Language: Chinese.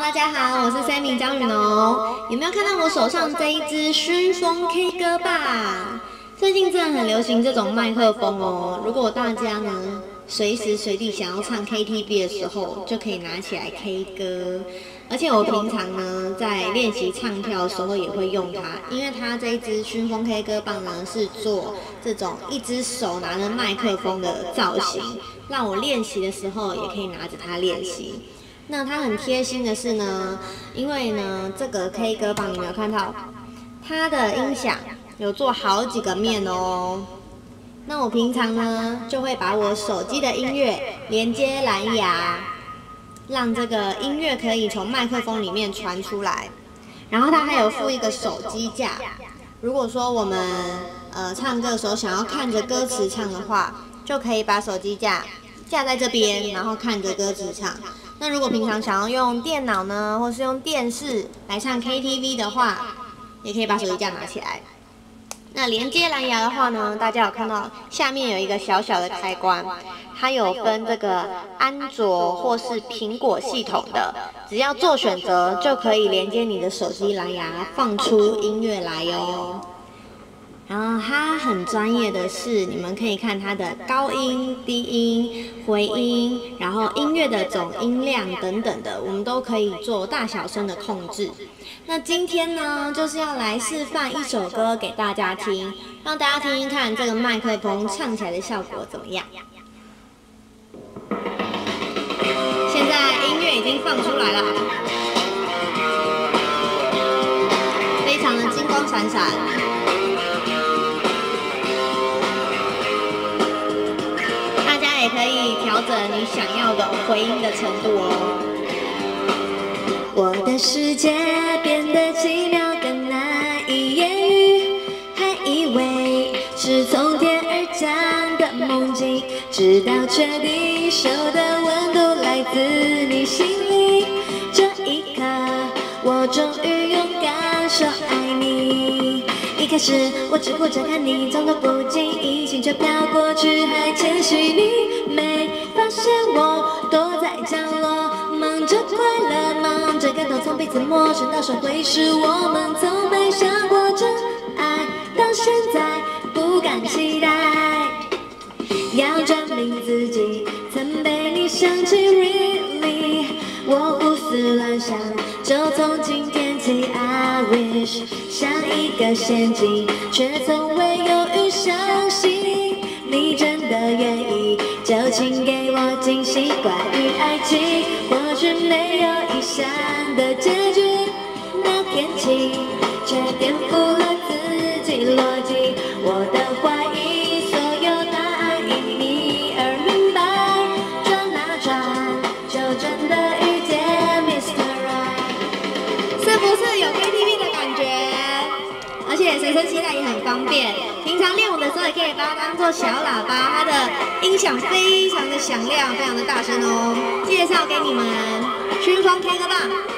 大家好，我是 Sammy 张雨农。有没有看到我手上这一支熏风 K 歌棒？最近真的很流行这种麦克风哦。如果大家呢随时随地想要唱 KTV 的时候，就可以拿起来 K 歌。而且我平常呢在练习唱跳的时候也会用它，因为它这一支熏风 K 歌棒呢是做这种一只手拿着麦克风的造型，让我练习的时候也可以拿着它练习。那它很贴心的是呢，因为呢这个 K 歌棒你没有看到，它的音响有做好几个面哦。那我平常呢就会把我手机的音乐连接蓝牙，让这个音乐可以从麦克风里面传出来。然后它还有附一个手机架，如果说我们呃唱歌的时候想要看着歌词唱的话，就可以把手机架架在这边，然后看着歌词唱。那如果平常想要用电脑呢，或是用电视来唱 KTV 的话，也可以把手机架拿起来。那连接蓝牙的话呢，大家有看到下面有一个小小的开关，它有分这个安卓或是苹果系统的，只要做选择就可以连接你的手机蓝牙，放出音乐来哟。然后它很专业的是，你们可以看它的高音、低音、回音，然后音乐的总音量等等的，我们都可以做大小声的控制。那今天呢，就是要来示范一首歌给大家听，让大家听听看这个麦克风唱起来的效果怎么样。现在音乐已经放出来了，非常的金光闪闪。你想要的回应的程度哦。我的世界变得奇妙更难以言喻，还以为是从天而降的梦境，直到确定手的温度来自你心里，这一刻我终于勇敢说爱你。一开始我只顾着看你，从头不经意，心却飘过去，还谦虚你。没发现我躲在角落，忙着快乐，忙着感动，从彼此陌生到熟会是我们从没想过真爱，到现在不敢期待。要证明自己曾被你想起，Really，我胡思乱想，就从今天起，I wish，像一个陷阱，却从未犹豫相信关于爱情，或许没有预想的结局。那天起，却颠覆了自己逻辑。我的怀疑，所有答案因你而明白。转啊转，就真的遇见 Mr. Right。是不是有 KTV 的感觉？而且随身携带也很方便。平常练舞的时候也可以把它当做小喇叭，它的音响非常的响亮，非常的大声哦。介绍给你们，熏风 K 歌棒。